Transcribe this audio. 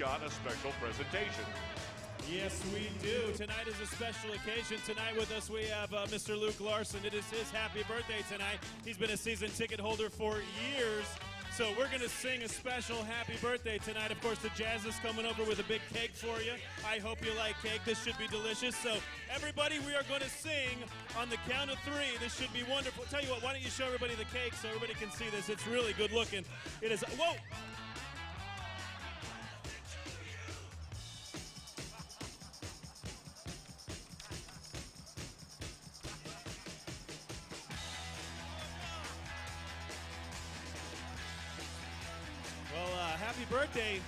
got a special presentation. Yes, we do. Tonight is a special occasion. Tonight with us we have uh, Mr. Luke Larson. It is his happy birthday tonight. He's been a season ticket holder for years. So we're going to sing a special happy birthday tonight. Of course, the Jazz is coming over with a big cake for you. I hope you like cake. This should be delicious. So everybody, we are going to sing on the count of three. This should be wonderful. Tell you what, why don't you show everybody the cake so everybody can see this? It's really good looking. It is. Whoa! birthday.